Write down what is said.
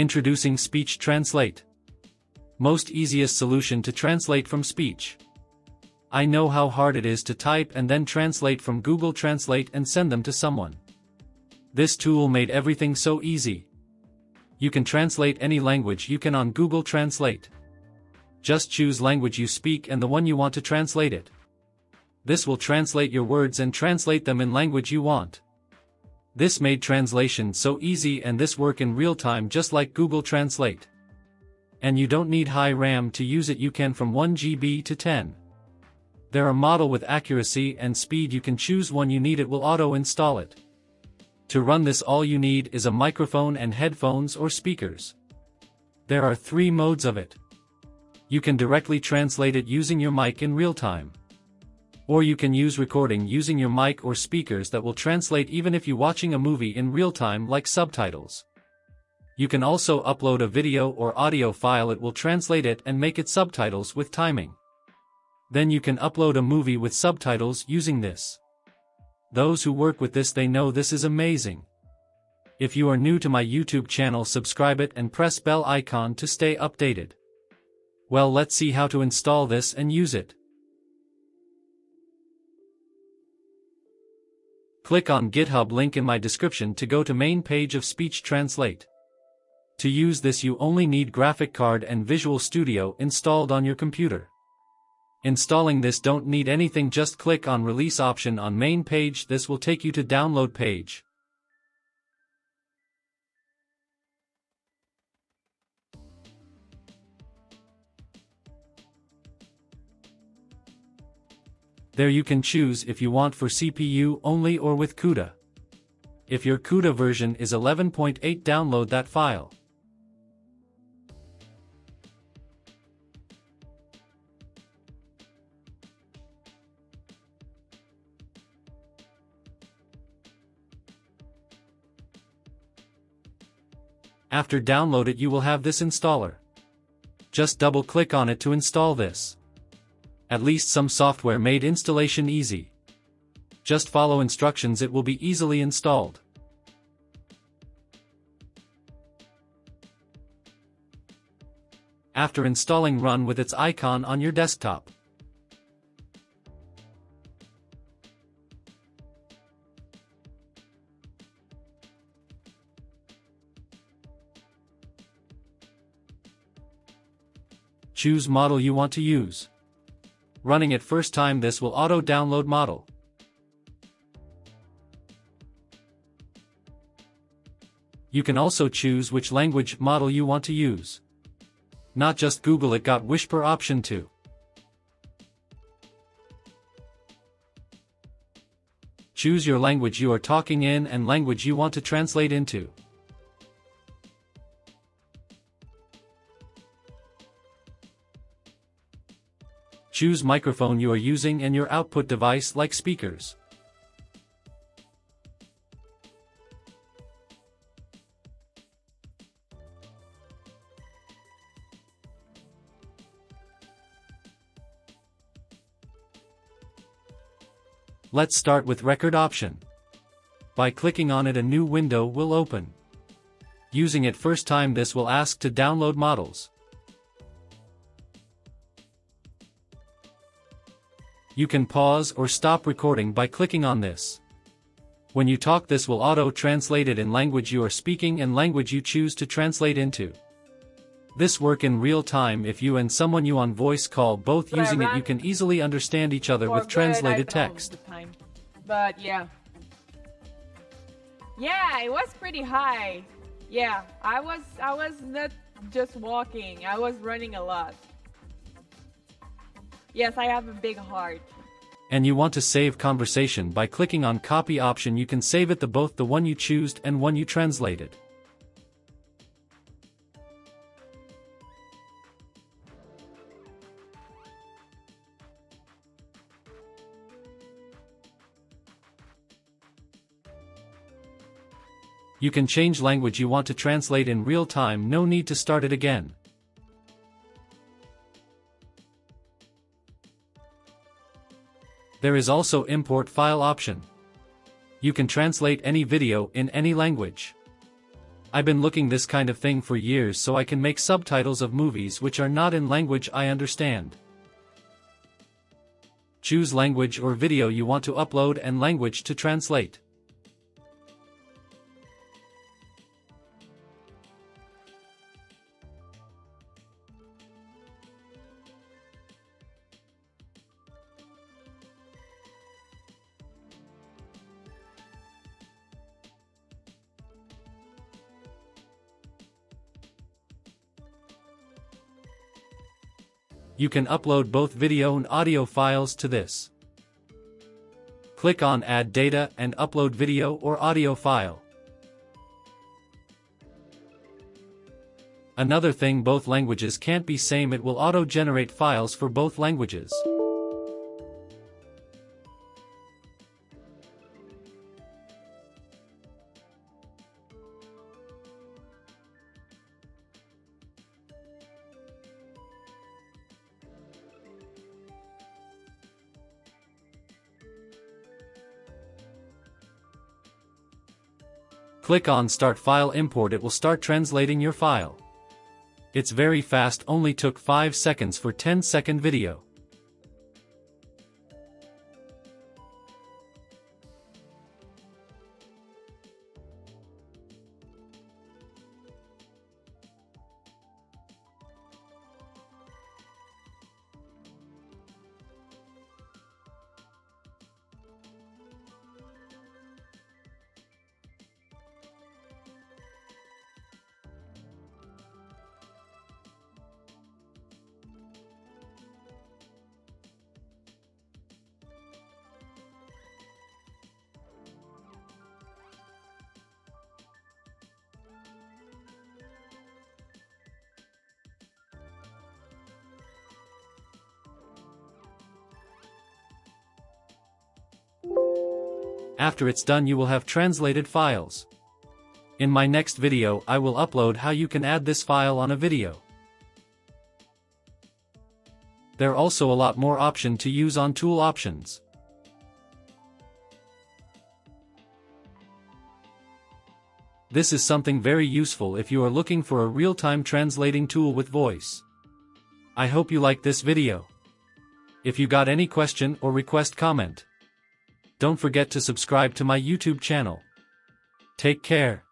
Introducing Speech Translate. Most easiest solution to translate from speech. I know how hard it is to type and then translate from Google Translate and send them to someone. This tool made everything so easy. You can translate any language you can on Google Translate. Just choose language you speak and the one you want to translate it. This will translate your words and translate them in language you want. This made translation so easy and this work in real time just like Google Translate. And you don't need high RAM to use it you can from 1 GB to 10. There are model with accuracy and speed you can choose one you need it will auto-install it. To run this all you need is a microphone and headphones or speakers. There are three modes of it. You can directly translate it using your mic in real time. Or you can use recording using your mic or speakers that will translate even if you're watching a movie in real time like subtitles. You can also upload a video or audio file it will translate it and make it subtitles with timing. Then you can upload a movie with subtitles using this. Those who work with this they know this is amazing. If you are new to my YouTube channel subscribe it and press bell icon to stay updated. Well let's see how to install this and use it. Click on GitHub link in my description to go to main page of Speech Translate. To use this you only need graphic card and Visual Studio installed on your computer. Installing this don't need anything just click on release option on main page this will take you to download page. There you can choose if you want for CPU only or with CUDA. If your CUDA version is 11.8 download that file. After download it you will have this installer. Just double click on it to install this. At least some software made installation easy. Just follow instructions it will be easily installed. After installing run with its icon on your desktop. choose model you want to use. Running it first time this will auto-download model. You can also choose which language model you want to use. Not just Google it got Whisper option too. Choose your language you are talking in and language you want to translate into. Choose microphone you are using and your output device like speakers. Let's start with record option. By clicking on it a new window will open. Using it first time this will ask to download models. You can pause or stop recording by clicking on this. When you talk this will auto-translate it in language you are speaking and language you choose to translate into. This work in real time if you and someone you on voice call both using it you can easily understand each other with translated text. But yeah. Yeah, it was pretty high. Yeah, I was I was not just walking, I was running a lot. Yes, I have a big heart. And you want to save conversation by clicking on copy option you can save it to both the one you choose and one you translated. You can change language you want to translate in real time no need to start it again. There is also import file option. You can translate any video in any language. I've been looking this kind of thing for years so I can make subtitles of movies which are not in language I understand. Choose language or video you want to upload and language to translate. You can upload both video and audio files to this. Click on Add Data and upload video or audio file. Another thing both languages can't be same it will auto-generate files for both languages. Click on Start File Import it will start translating your file. It's very fast only took 5 seconds for 10 second video. After it's done you will have translated files. In my next video I will upload how you can add this file on a video. There are also a lot more option to use on tool options. This is something very useful if you are looking for a real-time translating tool with voice. I hope you like this video. If you got any question or request comment don't forget to subscribe to my YouTube channel. Take care.